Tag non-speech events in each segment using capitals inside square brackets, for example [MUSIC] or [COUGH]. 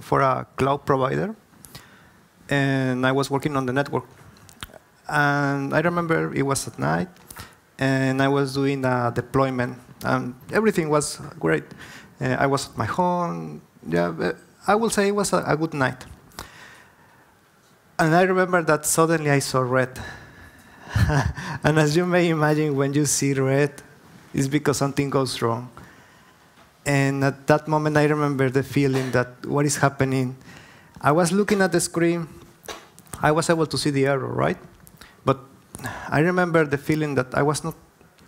for a cloud provider, and I was working on the network. And I remember it was at night, and I was doing a deployment, and everything was great. Uh, I was at my home. Yeah, I will say it was a, a good night. And I remember that suddenly I saw red. [LAUGHS] and as you may imagine, when you see red, it's because something goes wrong. And at that moment, I remember the feeling that what is happening. I was looking at the screen. I was able to see the error, right? But I remember the feeling that I was not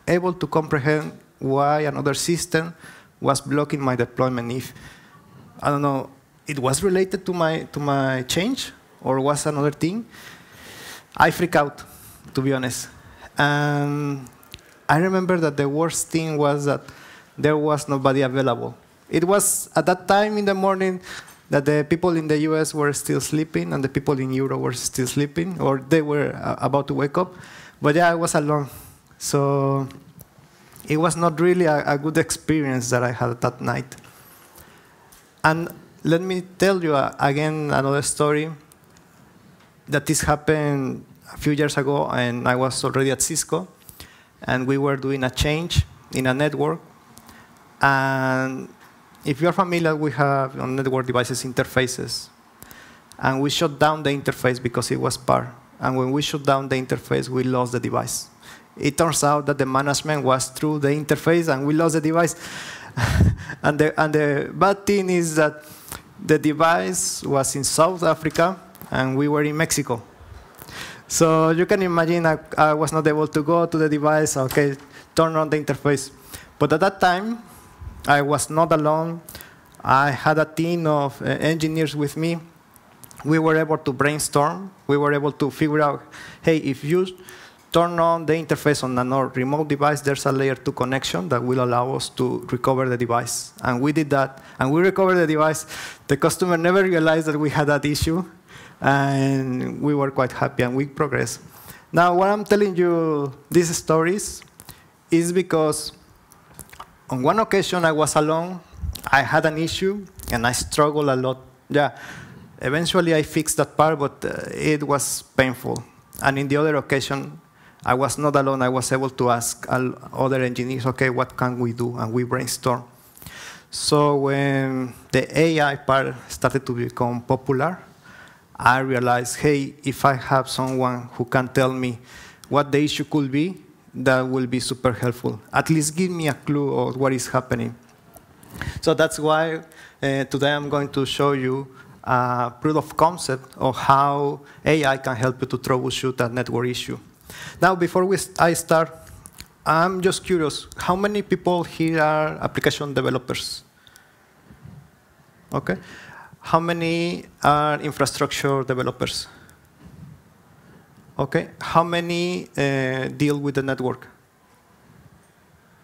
able to comprehend why another system was blocking my deployment. If, I don't know, it was related to my, to my change or was another thing, I freak out, to be honest. And I remember that the worst thing was that there was nobody available. It was at that time in the morning that the people in the US were still sleeping and the people in Europe were still sleeping, or they were uh, about to wake up. But yeah, I was alone. So it was not really a, a good experience that I had that night. And let me tell you uh, again another story that this happened a few years ago, and I was already at Cisco, and we were doing a change in a network. And if you're familiar, we have on network devices interfaces. And we shut down the interface because it was par. And when we shut down the interface, we lost the device. It turns out that the management was through the interface and we lost the device. [LAUGHS] and, the, and the bad thing is that the device was in South Africa and we were in Mexico. So you can imagine I, I, was not able to go to the device, okay, turn on the interface. But at that time, I was not alone. I had a team of uh, engineers with me. We were able to brainstorm. We were able to figure out, hey, if you turn on the interface on a remote device, there's a layer 2 connection that will allow us to recover the device. And we did that, and we recovered the device. The customer never realized that we had that issue, and we were quite happy, and we progressed. Now, what I'm telling you these stories is because on one occasion I was alone, I had an issue, and I struggled a lot. Yeah, eventually I fixed that part, but uh, it was painful. And in the other occasion, I was not alone. I was able to ask other engineers, okay, what can we do? And we brainstorm. So when the AI part started to become popular, I realized, hey, if I have someone who can tell me what the issue could be, that will be super helpful. At least give me a clue of what is happening. So that's why uh, today I'm going to show you a proof of concept of how AI can help you to troubleshoot a network issue. Now, before we st I start, I'm just curious, how many people here are application developers? Okay. How many are infrastructure developers? Okay. How many uh, deal with the network?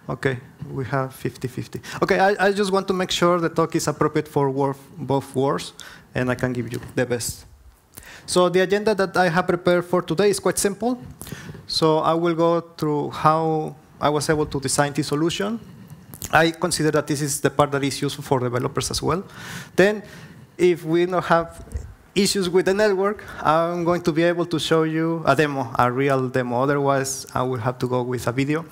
Okay, we have 50-50. Okay, I, I, just want to make sure the talk is appropriate for both words, and I can give you the best. So the agenda that I have prepared for today is quite simple. So I will go through how I was able to design this solution. I consider that this is the part that is useful for developers as well. Then, if we don't have issues with the network, I'm going to be able to show you a demo, a real demo. Otherwise, I will have to go with a video.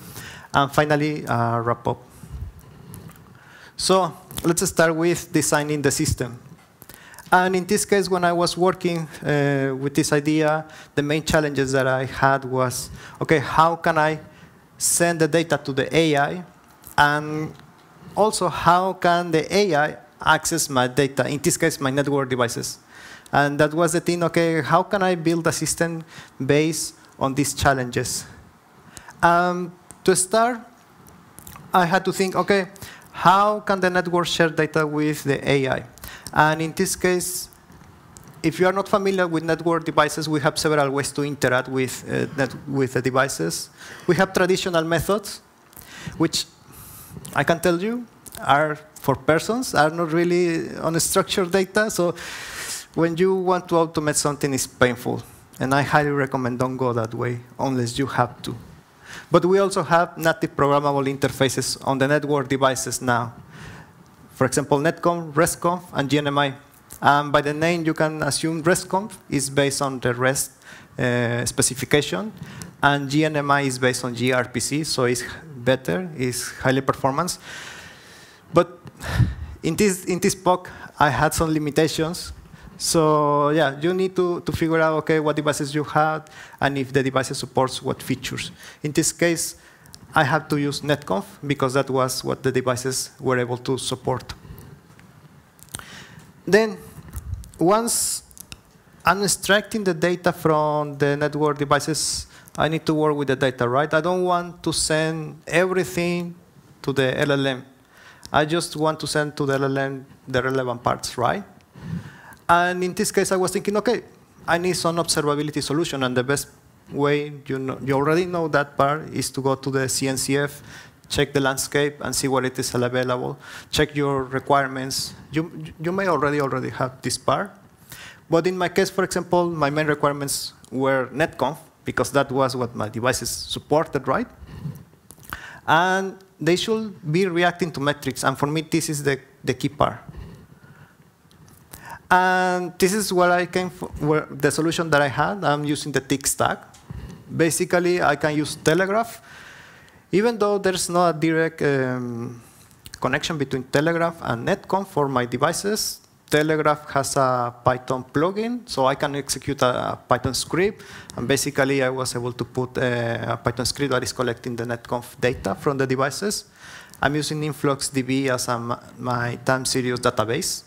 And finally, uh, wrap up. So let's start with designing the system. And in this case, when I was working uh, with this idea, the main challenges that I had was, OK, how can I send the data to the AI? And also, how can the AI access my data, in this case, my network devices? And that was the thing, OK, how can I build a system based on these challenges? Um, to start, I had to think, OK, how can the network share data with the AI? And in this case, if you are not familiar with network devices, we have several ways to interact with, uh, with the devices. We have traditional methods, which I can tell you are for persons, are not really on structured data. So when you want to automate something, it's painful. And I highly recommend don't go that way unless you have to. But we also have native programmable interfaces on the network devices now. For example, Netconf, RESTconf, and GNMI. And by the name, you can assume RESTconf is based on the REST uh, specification, and GNMI is based on gRPC, so it's better, it's highly performance. But in this, in this POC, I had some limitations. So yeah, you need to, to figure out, okay, what devices you have, and if the device supports what features. In this case, I had to use netconf because that was what the devices were able to support. Then, once I'm extracting the data from the network devices, I need to work with the data, right? I don't want to send everything to the LLM. I just want to send to the LLM the relevant parts, right? And in this case, I was thinking, okay, I need some observability solution, and the best way, you, know, you already know that part, is to go to the CNCF, check the landscape, and see what it is available. Check your requirements. You, you may already already have this part. But in my case, for example, my main requirements were netconf, because that was what my devices supported, right? And they should be reacting to metrics. And for me, this is the, the key part. And this is where I came where the solution that I had. I'm using the tick stack. Basically, I can use Telegraf. Even though there's not a direct um, connection between Telegraf and Netconf for my devices, Telegraf has a Python plugin, so I can execute a Python script. And basically, I was able to put a Python script that is collecting the netconf data from the devices. I'm using InfluxDB as a, my time series database.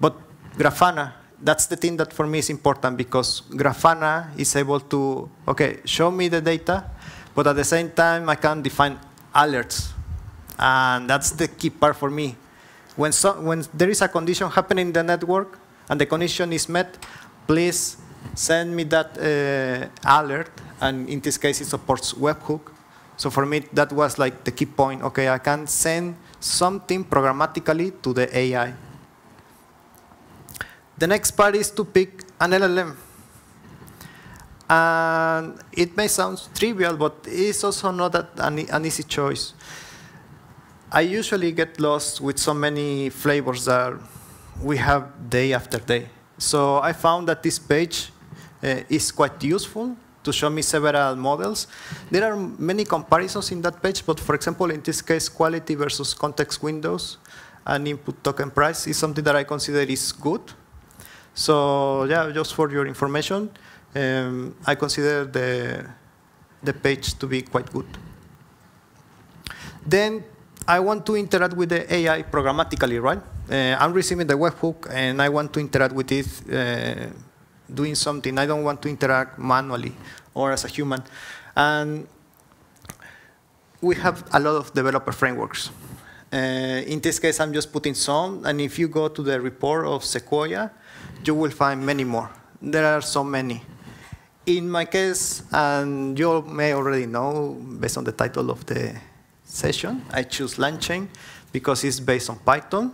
But Grafana, that's the thing that for me is important because Grafana is able to, okay, show me the data, but at the same time, I can define alerts. And that's the key part for me. When, so, when there is a condition happening in the network and the condition is met, please send me that uh, alert. And in this case, it supports webhook. So for me, that was like the key point. Okay, I can send something programmatically to the AI. The next part is to pick an LLM. And it may sound trivial, but it's also not an, an easy choice. I usually get lost with so many flavors that we have day after day. So I found that this page uh, is quite useful to show me several models. There are many comparisons in that page, but for example, in this case, quality versus context windows and input token price is something that I consider is good. So yeah, just for your information, um, I consider the, the page to be quite good. Then I want to interact with the AI programmatically, right? Uh, I'm receiving the webhook, and I want to interact with it uh, doing something. I don't want to interact manually or as a human. And we have a lot of developer frameworks. Uh, in this case, I'm just putting some, and if you go to the report of Sequoia, you will find many more. There are so many. In my case, and you may already know, based on the title of the session. I choose LangChain because it's based on Python.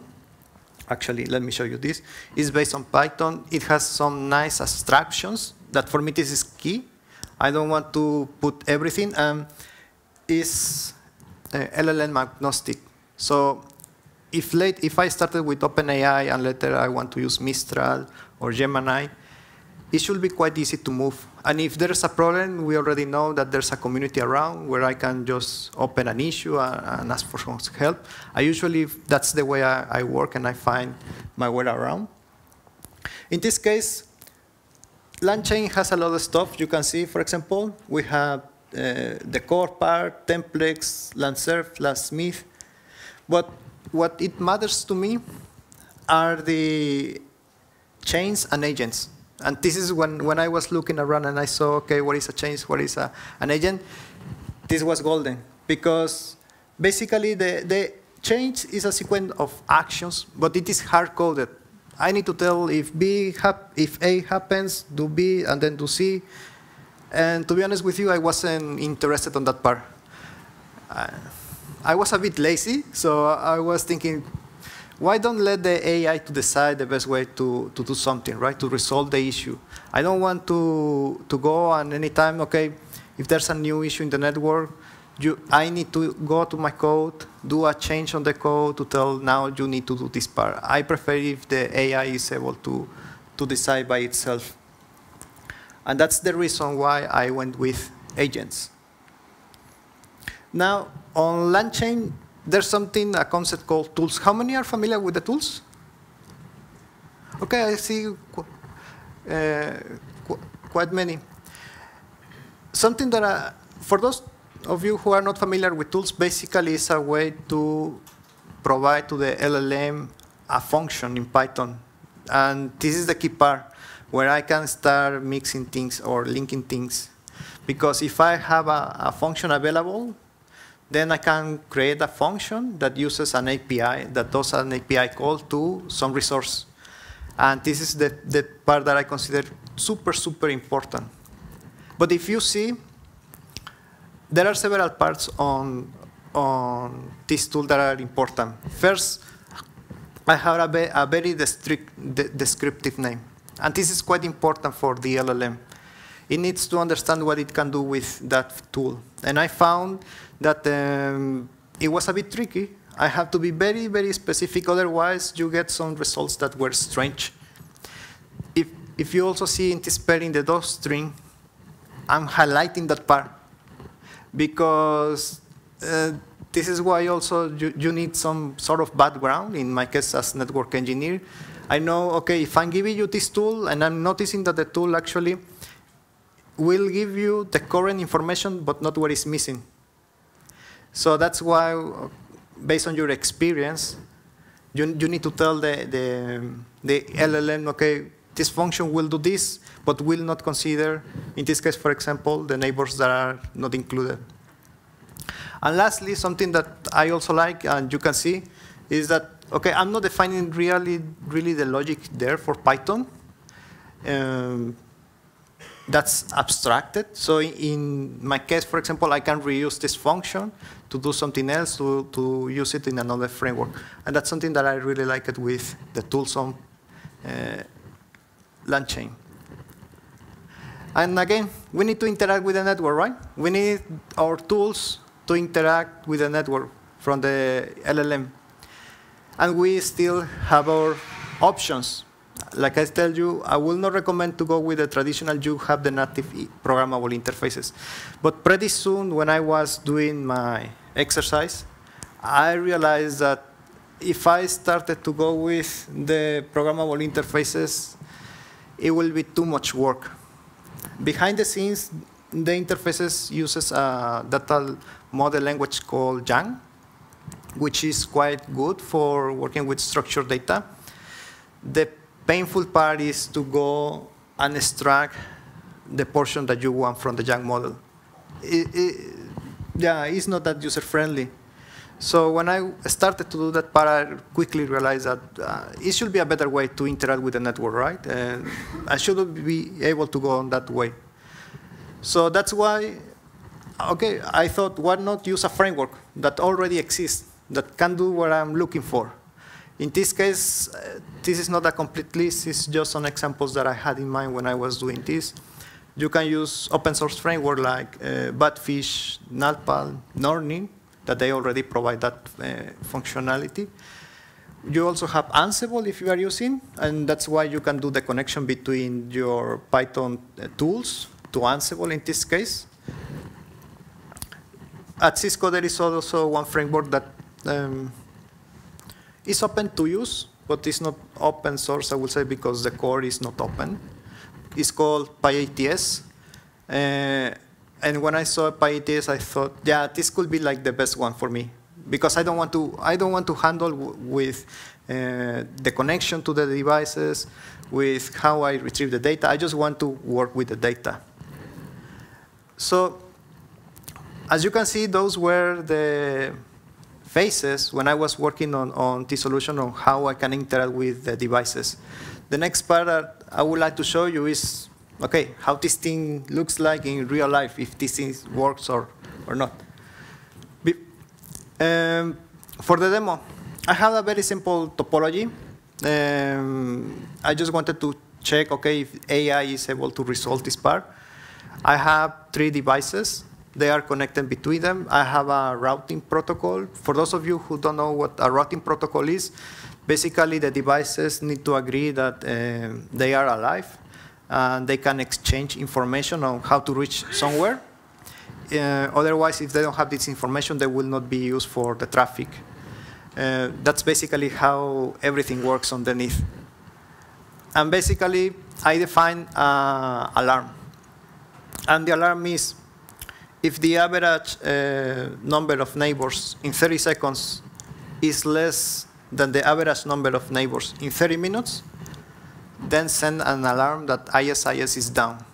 Actually, let me show you this. It's based on Python. It has some nice abstractions that for me this is key. I don't want to put everything. Um, it's uh, LLM agnostic. So if, late, if I started with OpenAI and later I want to use Mistral or Gemini, it should be quite easy to move. And if there's a problem, we already know that there's a community around where I can just open an issue and, ask for some help. I usually, that's the way I, I work and I find my way around. In this case, LangChain has a lot of stuff. You can see, for example, we have uh, the core part, templates, LangServe, LangSmith. But what it matters to me are the chains and agents. And this is when, when I was looking around and I saw, okay, what is a chain, what is a, an agent? This was golden because basically the, the chain is a sequence of actions, but it is hard-coded. I need to tell if B if A happens, do B, and then do C. And to be honest with you, I wasn't interested on that part. I was a bit lazy, so I was thinking, why don't let the AI to decide the best way to, to do something, right, to resolve the issue? I don't want to, to go and anytime, okay, if there's a new issue in the network, you, I need to go to my code, do a change on the code to tell now you need to do this part. I prefer if the AI is able to, to decide by itself. And that's the reason why I went with agents. Now, on LangChain, there's something, a concept called tools. How many are familiar with the tools? Okay, I see uh, qu quite many. Something that, uh, for those of you who are not familiar with tools, basically is a way to provide to the LLM a function in Python. And this is the key part where I can start mixing things or linking things. Because if I have a, a function available, then I can create a function that uses an API that does an API call to some resource. And this is the, the part that I consider super, super important. But if you see, there are several parts on, on this tool that are important. First, I have a, a very descriptive name. And this is quite important for the LLM. It needs to understand what it can do with that tool. And I found that um, it was a bit tricky. I have to be very, very specific, otherwise you get some results that were strange. If, if you also see in this pairing the doc string, I'm highlighting that part because uh, this is why also you, you, need some sort of background, in my case as network engineer. I know, okay, if I'm giving you this tool and I'm noticing that the tool actually will give you the current information but not what is missing. So that's why, based on your experience, you, you need to tell the, the, the LLM, okay, this function will do this, but will not consider, in this case, for example, the neighbors that are not included. And lastly, something that I also like, and you can see, is that, okay, I'm not defining really, really the logic there for Python. Um, that's abstracted. So in my case, for example, I can reuse this function to do something else, to, to use it in another framework. And that's something that I really like it with the tools on uh, LangChain. And again, we need to interact with the network, right? We need our tools to interact with the network from the LLM. And we still have our options like I tell you, I will not recommend to go with the traditional, you have the native programmable interfaces. But pretty soon when I was doing my exercise, I realized that if I started to go with the programmable interfaces, it will be too much work. Behind the scenes, the interfaces uses a data model language called Yang, which is quite good for working with structured data. The painful part is to go and extract the portion that you want from the Yang model. It, it, yeah, it's not that user-friendly. So when I started to do that part, I quickly realized that uh, it should be a better way to interact with the network, right? And I should be able to go on that way. So that's why, okay, I thought, why not use a framework that already exists, that can do what I'm looking for? In this case, uh, this is not a complete list. It's just some examples that I had in mind when I was doing this. You can use open source framework like uh, Batfish, Nornir, that they already provide that uh, functionality. You also have Ansible if you are using, and that's why you can do the connection between your Python uh, tools to Ansible in this case. At Cisco, there is also one framework that um, it's open to use, but it's not open source, I would say, because the core is not open. It's called PyATS. Uh, and when I saw PyATS, I thought, yeah, this could be like the best one for me, because I don't want to, I don't want to handle with uh, the connection to the devices, with how I retrieve the data. I just want to work with the data. So, as you can see, those were the phases when I was working on, on this solution on how I can interact with the devices. The next part that I would like to show you is, okay, how this thing looks like in real life, if this thing works or, or not. Um, for the demo, I have a very simple topology. Um, I just wanted to check, okay, if AI is able to resolve this part. I have three devices they are connected between them. I have a routing protocol. For those of you who don't know what a routing protocol is, basically the devices need to agree that uh, they are alive and they can exchange information on how to reach somewhere. Uh, otherwise, if they don't have this information, they will not be used for the traffic. Uh, that's basically how everything works underneath. And basically, I define uh, alarm. And the alarm is if the average uh, number of neighbors in 30 seconds is less than the average number of neighbors in 30 minutes, then send an alarm that ISIS is down.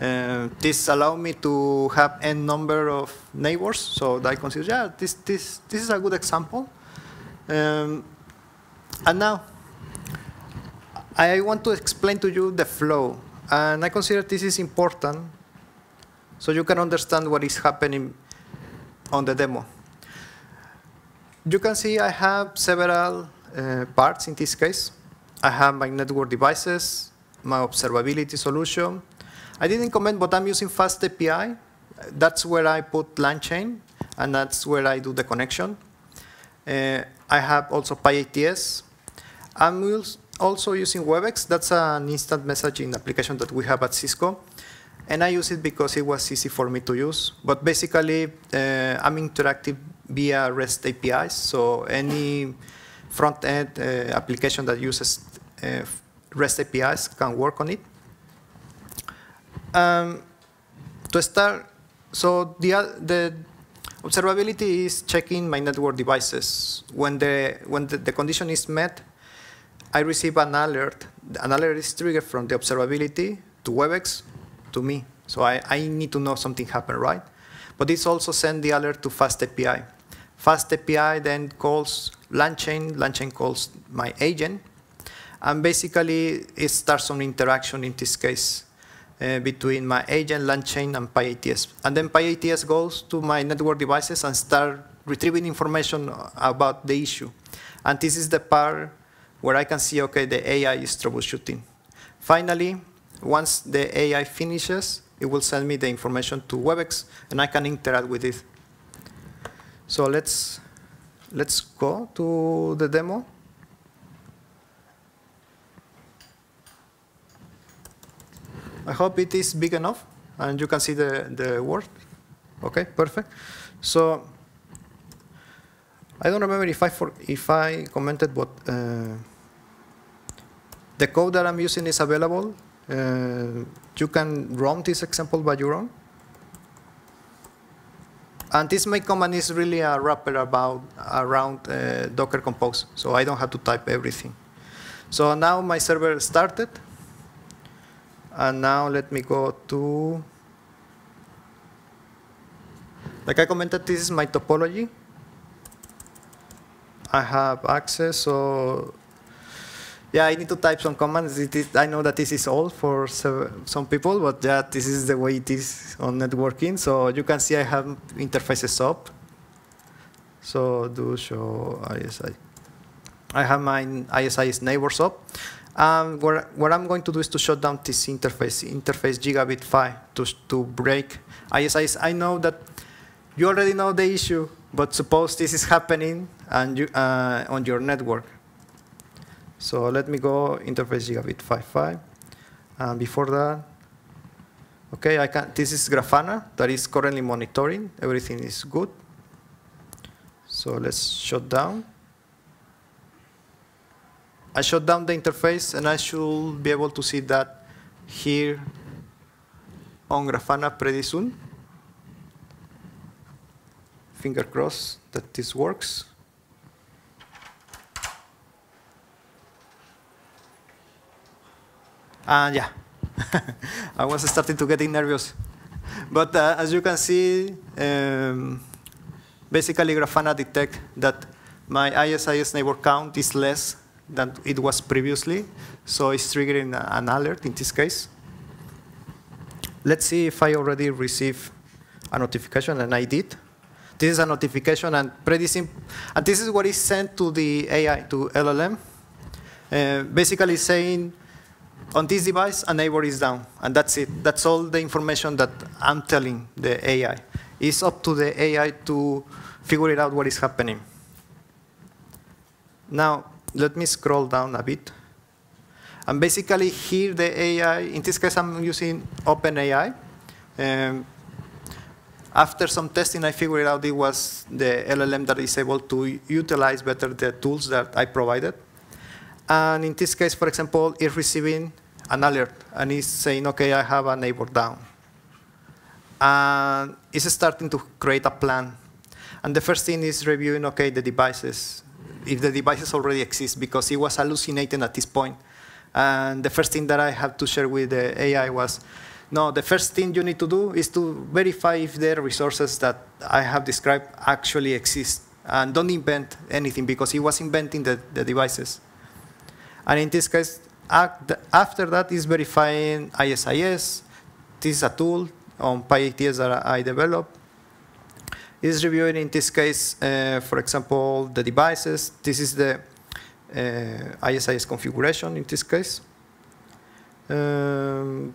Uh, this allows me to have n number of neighbors, so I consider, yeah, this, this, this is a good example. Um, and now, I want to explain to you the flow, and I consider this is important so you can understand what is happening on the demo. You can see I have several uh, parts in this case. I have my network devices, my observability solution. I didn't comment, but I'm using Fast API. That's where I put LangChain, and that's where I do the connection. Uh, I have also PyATS. I'm also using WebEx. That's an instant messaging application that we have at Cisco. And I use it because it was easy for me to use. But basically, uh, I'm interactive via REST APIs. So any front-end uh, application that uses uh, REST APIs can work on it. Um, to start, so the, the observability is checking my network devices. When the, when the, the condition is met, I receive an alert. An alert is triggered from the observability to WebEx to me. So I, I need to know something happened, right? But this also send the alert to Fast API. Fast API then calls LangChain, LangChain calls my agent, and basically it starts some interaction in this case uh, between my agent, LangChain, and PyATS. And then PyATS goes to my network devices and start retrieving information about the issue. And this is the part where I can see, okay, the AI is troubleshooting. Finally, once the AI finishes, it will send me the information to WebEx, and I can interact with it. So let's, let's go to the demo. I hope it is big enough, and you can see the, the word. OK, perfect. So I don't remember if I, for, if I commented, but uh, the code that I'm using is available you can run this example by your own. And this make command is really a wrapper about around uh, Docker Compose, so I don't have to type everything. So now my server started, and now let me go to, like I commented, this is my topology. I have access, so yeah, I need to type some commands. I know that this is all for some people, but yeah, this is the way it is on networking. So you can see I have interfaces up. So do show ISI. I have my ISIS neighbors up. Um, what, what I'm going to do is to shut down this interface, interface gigabit 5, to, to break ISIS. I know that you already know the issue, but suppose this is happening and you, uh, on your network. So let me go interface gigabit 55. And before that, okay, I can. This is Grafana that is currently monitoring. Everything is good. So let's shut down. I shut down the interface, and I should be able to see that here on Grafana pretty soon. Finger crossed that this works. And yeah, [LAUGHS] I was starting to getting nervous. But uh, as you can see, um, basically Grafana detect that my ISIS neighbor count is less than it was previously. So it's triggering an alert in this case. Let's see if I already received a notification, and I did. This is a notification, and pretty simple. And this is what is sent to the AI, to LLM, uh, basically saying, on this device, a neighbor is down, and that's it. That's all the information that I'm telling the AI. It's up to the AI to figure it out what is happening. Now, let me scroll down a bit. And basically here the AI, in this case I'm using OpenAI. Um, after some testing, I figured out it was the LLM that is able to utilize better the tools that I provided. And in this case, for example, it's receiving an alert and it's saying, okay, I have a neighbor down. And it's starting to create a plan. And the first thing is reviewing, okay, the devices, if the devices already exist, because it was hallucinating at this point. And the first thing that I have to share with the AI was, no, the first thing you need to do is to verify if the resources that I have described actually exist. And don't invent anything because he was inventing the, the devices. And in this case, after that is verifying ISIS. This is a tool on PyATS that I developed. Is reviewing, in this case, uh, for example, the devices. This is the uh, ISIS configuration in this case. Um,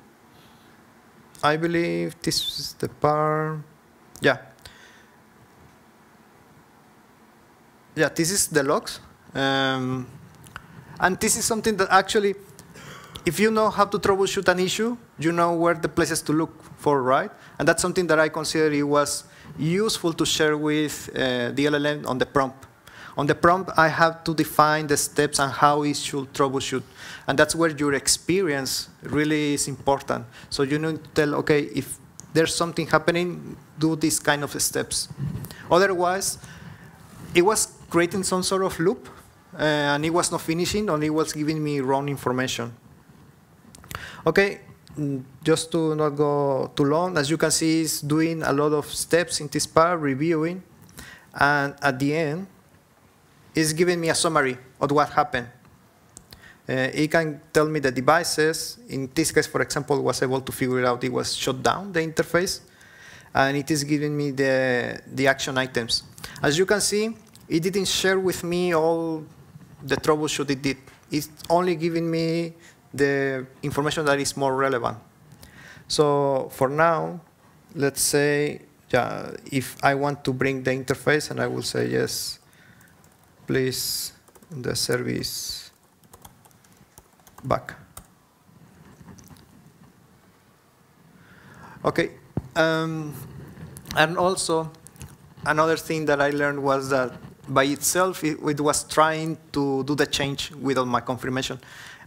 I believe this is the part, yeah. Yeah, this is the logs. Um, and this is something that actually, if you know how to troubleshoot an issue, you know where the places to look for, right? And that's something that I consider it was useful to share with uh, the LLM on the prompt. On the prompt, I have to define the steps and how it should troubleshoot. And that's where your experience really is important. So you need to tell, okay, if there's something happening, do these kind of steps. Otherwise, it was creating some sort of loop, and it was not finishing, and it was giving me wrong information. Okay, mm, just to not go too long, as you can see, it's doing a lot of steps in this part, reviewing, and at the end, it's giving me a summary of what happened. Uh, it can tell me the devices. In this case, for example, was able to figure out it was shut down, the interface. And it is giving me the, the action items. As you can see, it didn't share with me all the troubleshoot it did. It's only giving me the information that is more relevant. So for now, let's say yeah, if I want to bring the interface, and I will say yes, please the service back. Okay, um, and also another thing that I learned was that by itself it, it, was trying to do the change without my confirmation.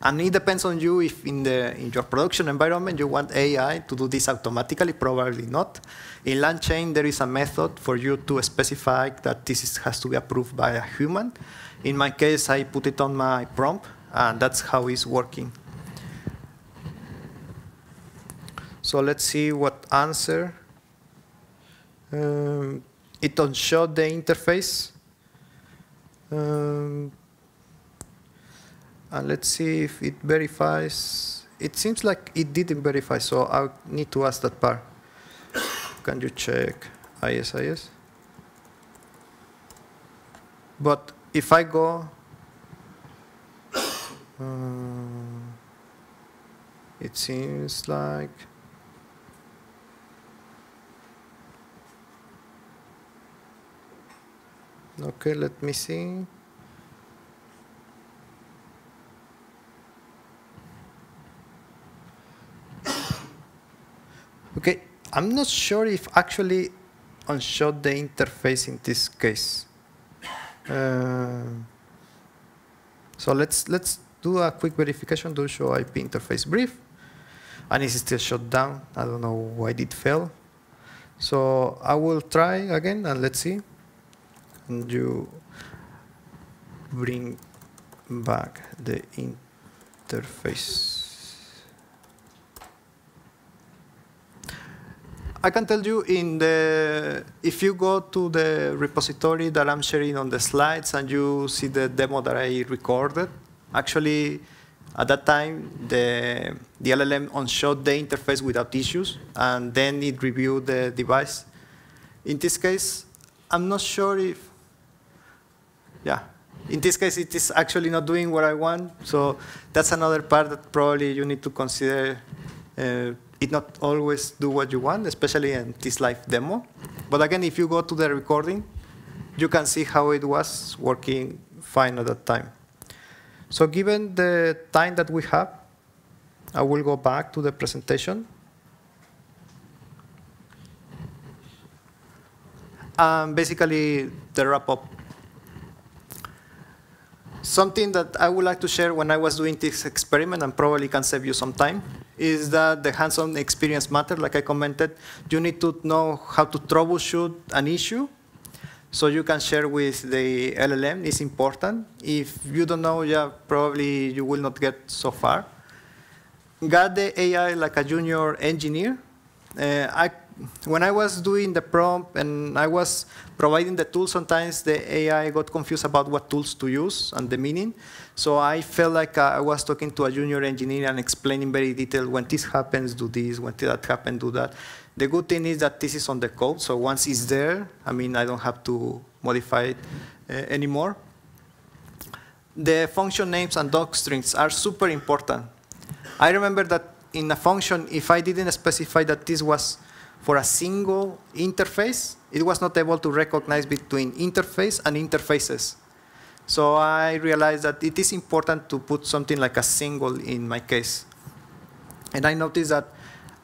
And it depends on you if in, the, in your production environment you want AI to do this automatically, probably not. In LangChain, there is a method for you to specify that this is, has to be approved by a human. In my case, I put it on my prompt, and that's how it's working. So let's see what answer. Um, it unshot the interface. Um, and let's see if it verifies. It seems like it didn't verify, so I need to ask that part. Can you check ISIS? But if I go, uh, it seems like okay let me see Okay, I'm not sure if actually unshot the interface in this case. Uh, so let's let's do a quick verification. Do show IP interface brief, and it's still shut down. I don't know why it failed. So I will try again, and let's see. You bring back the interface. I can tell you in the, if you go to the repository that I'm sharing on the slides and you see the demo that I recorded, actually at that time the, the LLM unshot the interface without issues and then it reviewed the device. In this case, I'm not sure if, yeah, In this case, it is actually not doing what I want. So that's another part that probably you need to consider. Uh, it not always do what you want, especially in this live demo. But again, if you go to the recording, you can see how it was working fine at that time. So given the time that we have, I will go back to the presentation. And basically, the wrap up. Something that I would like to share when I was doing this experiment and probably can save you some time is that the hands-on experience matter, like I commented. You need to know how to troubleshoot an issue so you can share with the LLM is important. If you don't know, yeah, probably you will not get so far. Got the AI like a junior engineer. Uh, I, when I was doing the prompt and I was providing the tools, sometimes the AI got confused about what tools to use and the meaning. So I felt like I was talking to a junior engineer and explaining very detailed, when this happens, do this, when that happens, do that. The good thing is that this is on the code, so once it's there, I mean, I don't have to modify it uh, anymore. The function names and doc strings are super important. I remember that in a function, if I didn't specify that this was for a single interface, it was not able to recognize between interface and interfaces. So I realized that it is important to put something like a single in my case. And I noticed that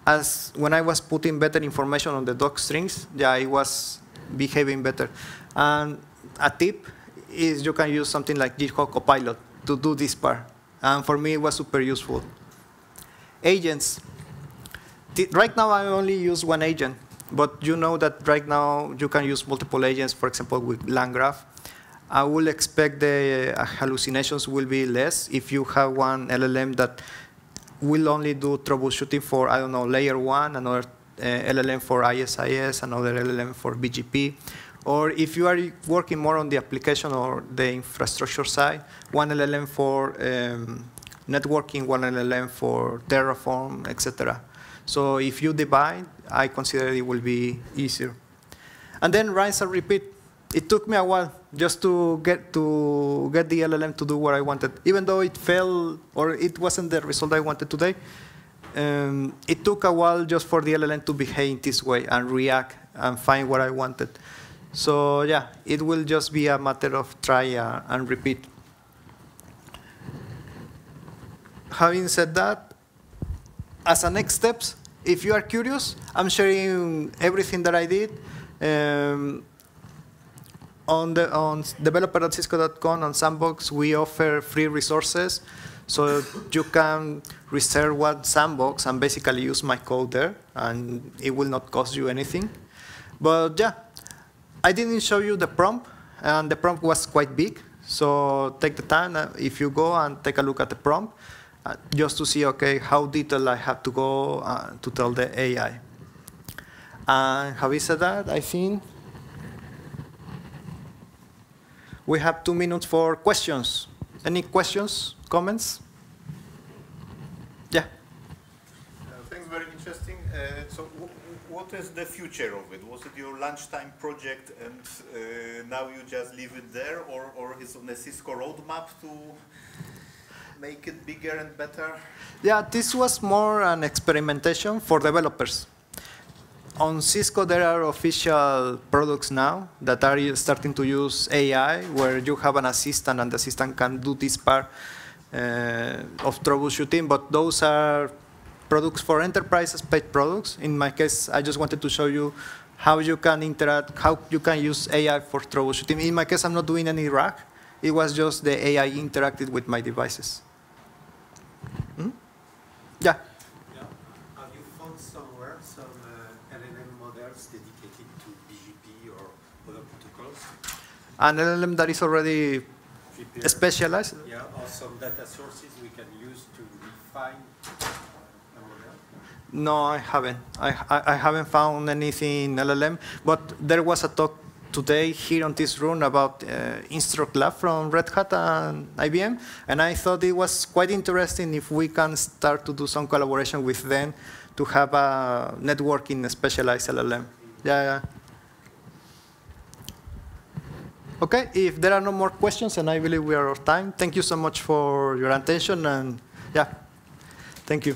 as when I was putting better information on the doc strings, yeah, it was behaving better. And a tip is you can use something like GitHub Copilot to do this part. And for me, it was super useful. Agents. Right now, I only use one agent, but you know that right now you can use multiple agents, for example, with LangGraph. I will expect the uh, hallucinations will be less if you have one LLM that will only do troubleshooting for, I don't know, layer one, another uh, LLM for ISIS, another LLM for BGP. Or if you are working more on the application or the infrastructure side, one LLM for um, networking, one LLM for Terraform, etc. So if you divide, I consider it will be easier. And then rinse and repeat. It took me a while just to get to get the LLM to do what I wanted. Even though it failed or it wasn't the result I wanted today, um, it took a while just for the LLM to behave this way and react and find what I wanted. So yeah, it will just be a matter of try uh, and repeat. Having said that, as a next steps, if you are curious, I'm sharing everything that I did. Um, on the on developer.cisco.com on Sandbox, we offer free resources. So you can reserve one sandbox and basically use my code there, and it will not cost you anything. But yeah, I didn't show you the prompt, and the prompt was quite big. So take the time uh, if you go and take a look at the prompt, uh, just to see, okay, how detailed I have to go uh, to tell the AI. And having said that, I think we have two minutes for questions. Any questions, comments? Yeah. Uh, thanks, very interesting. Uh, so what is the future of it? Was it your lunchtime project and uh, now you just leave it there or, or is on the Cisco roadmap to make it bigger and better? Yeah, this was more an experimentation for developers on Cisco, there are official products now that are starting to use AI, where you have an assistant and the assistant can do this part uh, of troubleshooting, but those are products for enterprises, paid products. In my case, I just wanted to show you how you can interact, how you can use AI for troubleshooting. In my case, I'm not doing any RAG. It was just the AI interacted with my devices. Hmm? Yeah. Have you found somewhere some uh, LLM models dedicated to BGP or other protocols? An LLM that is already specialized? Yeah, or some data sources we can use to refine a model? No, I haven't. I, I, I haven't found anything in LLM, but there was a talk today here on this room about uh, Instruct Lab from Red Hat and IBM, and I thought it was quite interesting if we can start to do some collaboration with them to have a networking specialized LLM. Yeah, yeah. Okay, if there are no more questions, and I believe we are out of time, thank you so much for your attention, and yeah, thank you.